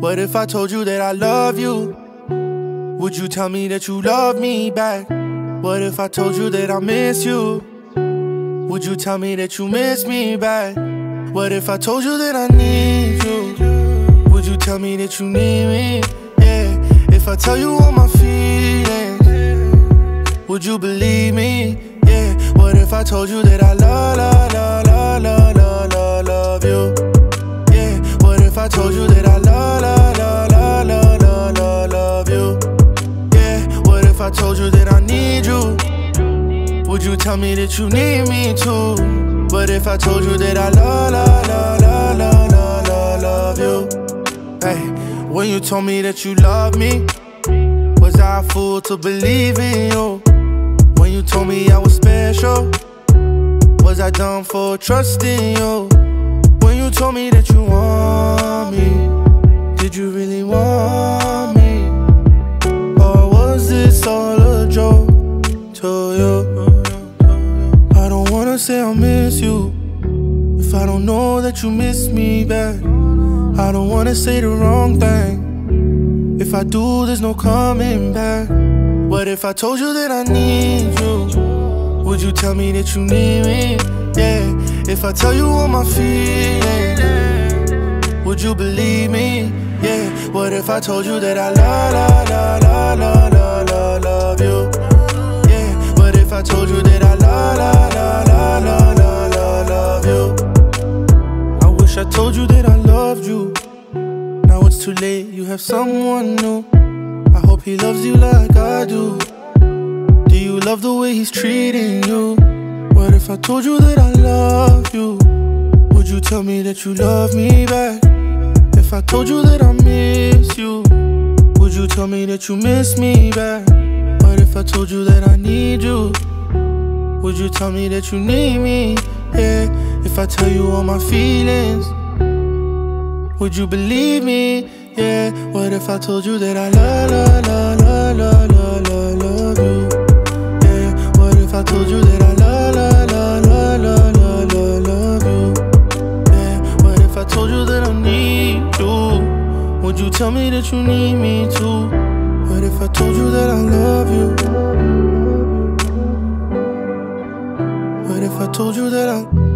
What if I told you that I love you? Would you tell me that you love me back? What if I told you that I miss you? Would you tell me that you miss me back? What if I told you that I need you? Would you tell me that you need me? Yeah. If I tell you all my feelings, would you believe me? Yeah. What if I told you that I love, love, love, love, love, love, love, you? Yeah. What if I told you that I love, I told you that I need you? Would you tell me that you need me too? But if I told you that I love, love, love, love, love, love, love, love you? Hey, when you told me that you love me, was I a fool to believe in you? When you told me I was special, was I dumb for trusting you? When you told me that you want me, say I miss you if I don't know that you miss me back. I don't wanna say the wrong thing. If I do, there's no coming back. What if I told you that I need you? Would you tell me that you need me? Yeah. If I tell you all my feelings, would you believe me? Yeah. What if I told you that I love, love, love, love, love, love, love you? I loved you. Now it's too late, you have someone new. I hope he loves you like I do. Do you love the way he's treating you? What if I told you that I love you? Would you tell me that you love me back? If I told you that I miss you, would you tell me that you miss me back? What if I told you that I need you? Would you tell me that you need me? Yeah, if I tell you all my feelings, would you believe me? Yeah, what if I told you that I love, love, love, love, love, love, love you? Yeah, what if I told you that I love, love, love, love, love, love, love you? Yeah, what if I told you that I need you? Would you tell me that you need me too? What if I told you that I love you? What if I told you that I